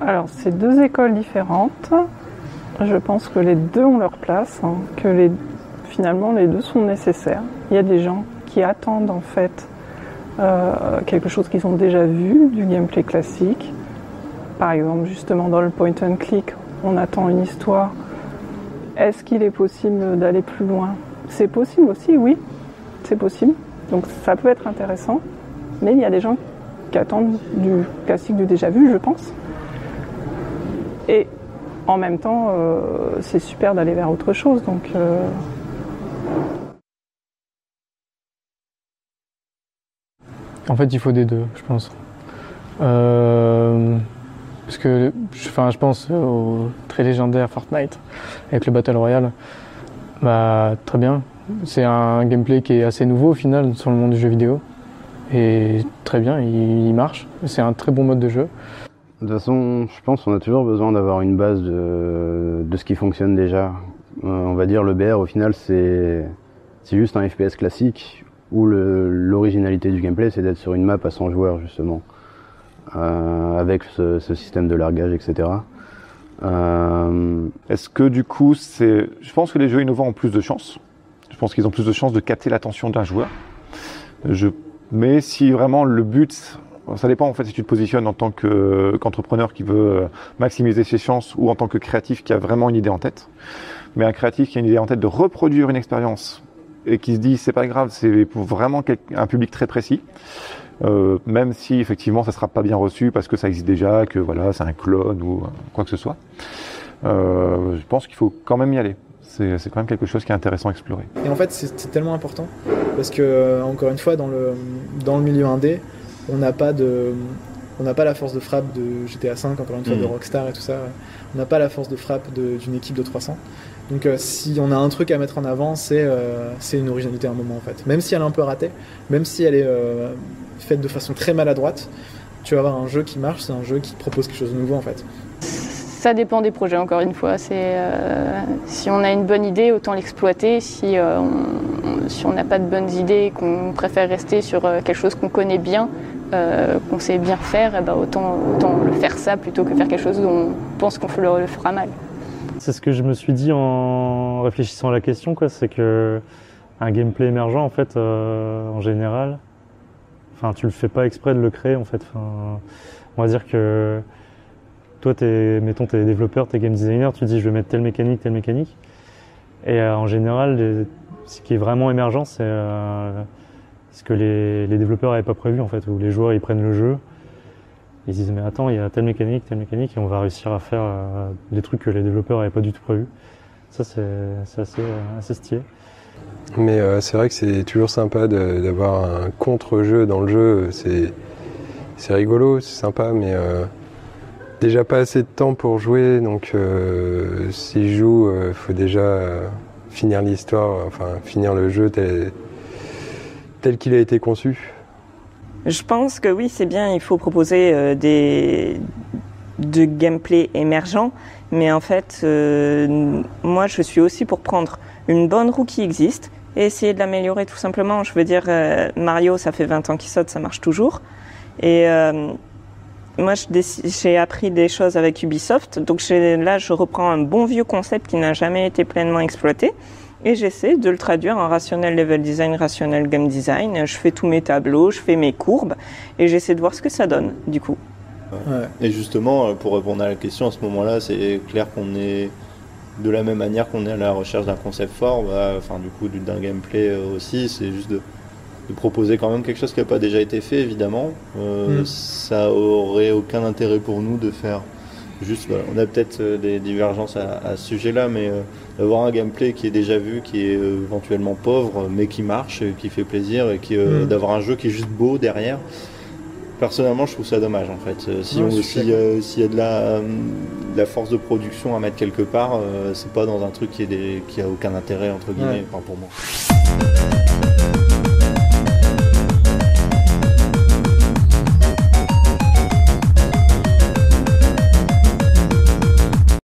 Alors, c'est deux écoles différentes. Je pense que les deux ont leur place, hein, que finalement les deux sont nécessaires. Il y a des gens qui attendent en fait euh, quelque chose qu'ils ont déjà vu du gameplay classique. Par exemple, justement dans le point and click, on attend une histoire. Est-ce qu'il est possible d'aller plus loin? C'est possible aussi, oui, c'est possible. Donc ça peut être intéressant, mais il y a des gens qui attendent du classique du déjà vu, je pense. Et en même temps, euh, c'est super d'aller vers autre chose. Donc, euh, En fait, il faut des deux, je pense. Euh, parce que, enfin, je pense au très légendaire Fortnite avec le Battle Royale. Bah, très bien. C'est un gameplay qui est assez nouveau au final sur le monde du jeu vidéo. Et très bien, il, il marche. C'est un très bon mode de jeu. De toute façon, je pense qu'on a toujours besoin d'avoir une base de, ce qui fonctionne déjà. Euh, on va dire le BR, au final, c'est juste un FPS classique où l'originalité du gameplay, c'est d'être sur une map à 100 joueurs, justement, euh, avec ce, système de largage, etc. Euh... Est-ce que du coup, c'est. Je pense que les jeux innovants ont plus de chance. Je pense qu'ils ont plus de chances de capter l'attention d'un joueur. Mais si vraiment le but ça dépend en fait si tu te positionnes en tant qu'entrepreneur qui veut euh, maximiser ses chances ou en tant que créatif qui a vraiment une idée en tête. Mais un créatif qui a une idée en tête de reproduire une expérience et qui se dit c'est pas grave, c'est pour vraiment un public très précis. Euh, même si effectivement ça sera pas bien reçu parce que ça existe déjà, que voilà c'est un clone ou quoi que ce soit. Euh, je pense qu'il faut quand même y aller. C'est quand même quelque chose qui est intéressant à explorer. Et en fait c'est tellement important parce que encore une fois dans le dans le milieu indé, on n'a pas de on n'a pas la force de frappe de GTA V, encore une fois, de Rockstar et tout ça. On n'a pas la force de frappe d'une équipe de 300. Donc euh, si on a un truc à mettre en avant, c'est euh, une originalité à un moment en fait. Même si elle est un peu ratée, même si elle est euh, faite de façon très maladroite, tu vas avoir un jeu qui marche, c'est un jeu qui propose quelque chose de nouveau en fait. Ça dépend des projets encore une fois. C'est si on a une bonne idée, autant l'exploiter. Si on si on n'a pas de bonnes idées, qu'on préfère rester sur quelque chose qu'on connaît bien, qu'on sait bien faire, eh ben, autant autant le faire ça plutôt que faire quelque chose dont on pense qu'on le fera mal. C'est ce que je me suis dit en réfléchissant à la question, quoi. C'est que un gameplay émergent, en fait, euh, en général, enfin, tu le fais pas exprès de le créer, en fait. On va dire que toi, es, mettons, t'es développeur, t'es game designer, tu dis je vais mettre telle mécanique, telle mécanique. Et euh, en général, ce qui est vraiment émergent, c'est euh, ce que les, développeurs n'avaient pas prévu, en fait, où les joueurs ils prennent le jeu, ils disent mais attends, il y a telle mécanique, telle mécanique, et on va réussir à faire euh, des trucs que les développeurs n'avaient pas du tout prévu. Ça, c'est assez, euh, assez stylé. Mais euh, c'est vrai que c'est toujours sympa d'avoir un contre-jeu dans le jeu. C'est rigolo, c'est sympa, mais déjà pas assez de temps pour jouer. Donc si je joue, il faut déjà finir l'histoire, enfin finir le jeu tel, tel qu'il a été conçu. Je pense que oui, c'est bien, il faut proposer euh, des de gameplay émergent, mais en fait, euh, moi, je suis aussi pour prendre une bonne roue qui existe et essayer de l'améliorer tout simplement. Je veux dire, euh, Mario, ça fait 20 ans qu'il saute, ça marche toujours. Et moi, j'ai appris des choses avec Ubisoft, donc là, je reprends un bon vieux concept qui n'a jamais été pleinement exploité et j'essaie de le traduire en rationnel level design, rationnel game design. Je fais tous mes tableaux, je fais mes courbes et j'essaie de voir ce que ça donne du coup. Et justement, euh, pour répondre à la question, à ce moment-là, c'est clair qu'on est de la même manière qu'on est à la recherche d'un concept fort, bah, enfin du coup d'un gameplay euh, aussi, c'est juste de, proposer quand même quelque chose qui n'a pas déjà été fait évidemment. Euh, mm. Ça aurait aucun intérêt pour nous de faire Juste, on a peut-être euh, des divergences à, ce sujet-là, mais euh, d'avoir un gameplay qui est déjà vu, qui est euh, éventuellement pauvre, mais qui marche, qui fait plaisir, et qui, mm. d'avoir un jeu qui est juste beau derrière. Personnellement, je trouve ça dommage en fait. Si s'il y a de la, la, force de production à mettre quelque part, c'est pas dans un truc qui, est qui a aucun intérêt entre guillemets, pour moi.